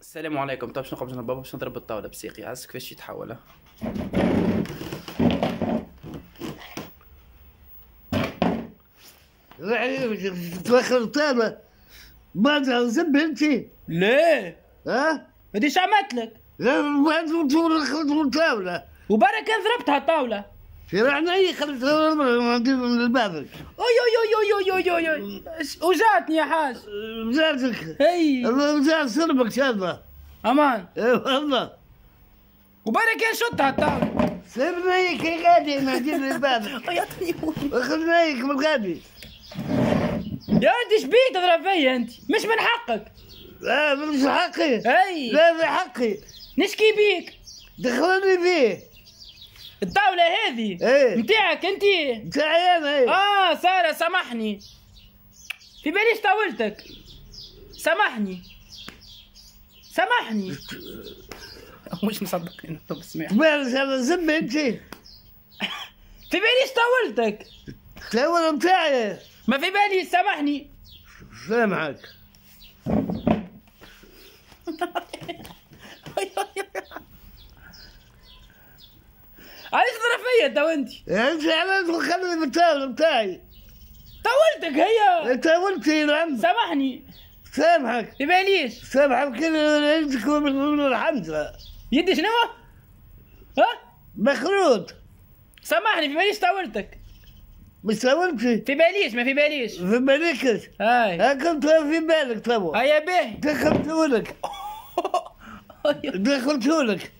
السلام عليكم طيب شنو قبل بابا باش نضرب الطاوله بسيقي عزك كيفاش يتحول؟ توخر الطابة بعد زب انت لا ها هادي عملت لك لا بعد توخر الطاولة وبركة كان ضربتها الطاوله في رحنا اي خلت ندير من الباب أوي أوي أوي أوي أوي أوي أوي. وجاتني يا حاج. هي الله زاد صربك شابة أمان. اي والله. وبركة كان شطها الطاوله سيبنا هيك غادي ندير من الباب يعطيني اخذنا هيك من غادي. يا أنت شبيك تضرب فيا أنت؟ مش من حقك. لا مش حقي. هي لا في حقي. نشكي بيك. دخلني فيه. الطاولة هذه. إيه. نتاعك أنت. تاعي أنا إيه. آه سارة سامحني. في باليش طولتك سامحني. سامحني. مش مصدقين طب اسمع. بس أنا زب أنت. في باليش طولتك تاول بتاعي ما في بالي سامحني. سامعك عايز تضرب فيا تو انت انت على تخلي بالتاول بتاعي. طولتك هي. انت قلت نعم سامحني. سامحك. في باليش سامحك عندك من الحمزة. يدي شنو؟ ها؟ مخروط سامحني في باليش طولتك مش سولتي في باليش ما في باليش. في بالك هاي. ها كنت في بالك تو هيا به. دخلتهولك دخلتهولك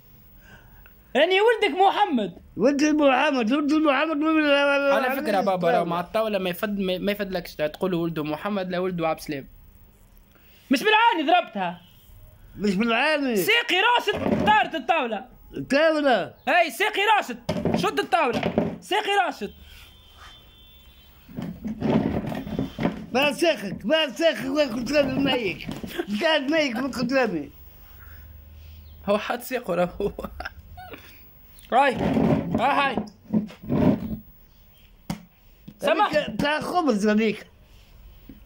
اني ولدك محمد. وانت محمد وانت محمد من على فكرة بابا راه مع الطاوله ما يفد ما يفدلكش تقول ولده محمد لا ولده عبد السلام مش بالعاني ضربتها. مش بالعاني. ساقي راشد طارت الطاولة. تاولة هاي ساقي راشد شد الطاولة. ساقي راشد ما ساخك ما ساخك كنت نايك قاعد نايك من قدامي هو حد ساقه راه هاي ها هاي. سمح. تاع خبز هذيك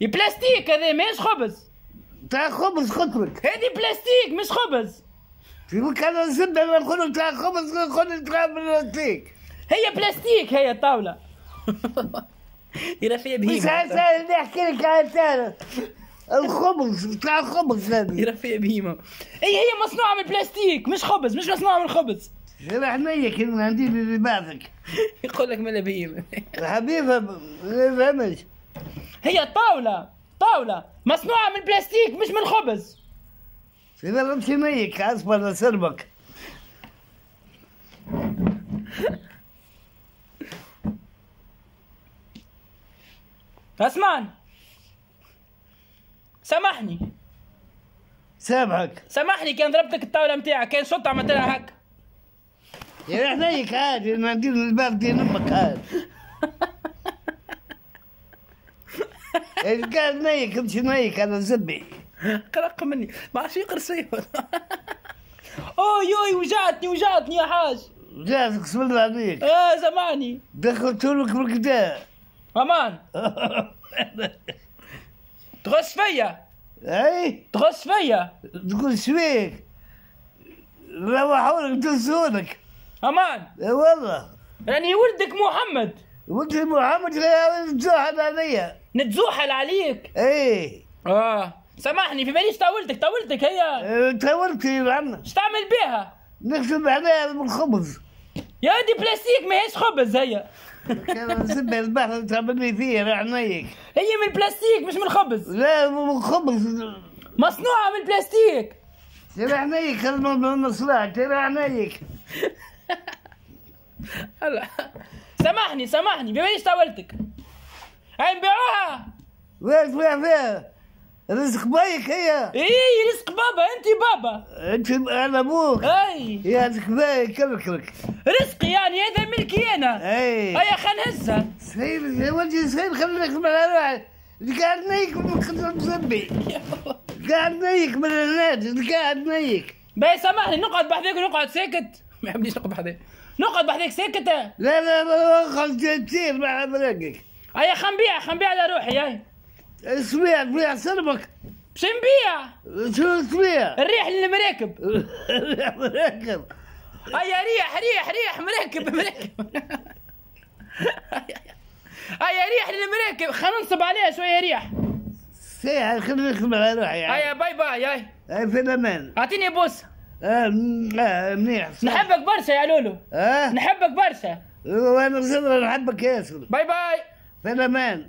يا بلاستيك هذا ماهيش خبز. تاع خبز خطرك. هذه بلاستيك مش خبز. في كان زبده نقول تاع خبز نقول تاع بلاستيك. هي بلاستيك هي الطاولة. يرى فيها مش بهيمه عايز نحكي لك على الخبز تاع خبز هذه يرى فيها بهيمة؟ هي هي مصنوعة من البلاستيك مش خبز مش مصنوعة من الخبز راح نيك إن عندي بعدك يقول لك ملا بهيمه حبيبة ما فهمش هي طاولة طاولة مصنوعة من البلاستيك مش من الخبز إذا رمشي نيك اصبر سربك. اسمان سامحني. سامحك. سامحني كان ضربتك الطاولة متاعك كان شط عملت لها هك يا راح نيك عادي أنا ندير الباب دي أمك عادي. إذا قاعد نيك امشي نيك أنا زبي. قلق مني. ما عادش يقرصي أوي أوي وجعتني وجعتني يا حاج. جاتك بسم الله عليك آه سامحني دخلت لك بالكدا أمان. تغش فيا. أي؟ تغش فيا. تقول شويك. روحوا لك دزونك أمان. إي والله. يعني ولدك محمد. وانت محمد تزوحد عليا نتزوحل عليك. إي. آه. سامحني في باليش طولتك طولتك هي. تولتي العم إيش تعمل بيها؟ نكتب عليها بالخبز يا دي بلاستيك ما هيش خبز هي. زبده البحر تعملني فيه راح نيك هي من بلاستيك مش من خبز. لا مو خبز. مصنوعة من بلاستيك. راح نيك المصلحة راح نيك هلا. سامحني سامحني. طولتك هاي نبيعوها. وين فيها فيها رزق بايك هي. إيه رزق بابا. أنت بابا. أنت أنا أبوك. أي. يا رزق بايك كلكلك رزقي يعني هذا ملكي أنا. أي. هيا خل نهزها. سهيل يا ولدي سهيل خليك من الواحد قاعد نيك من خدمة زبي قاعد نيك من الناس قاعد نيك. باي سامحني نقعد بحذاك ونقعد ساكت. ما يحبنيش نقعد بحذاك نقعد بحذاك ساكت لا لا لا خلت كثير مع بلاقيك هيا خنبيع خنبيع على روحي هاي. اسمع بيع سربك باش نبيع؟ شو تبيع؟ الريح للمراكب راكب هيا ريح ريح ريح مراكب مراكب. هيا ريح للمراكب خلينا ننصب عليها شوية ريح. ساعة خلينا نخدم على روحي. هيا bye bye هاي. في الامان اعطيني بوس. آه آه، منيح. نحبك برشا يا لولو. آه؟ نحبك برشا. وأنا زادة نحبك ياسر bye bye. في الأمان.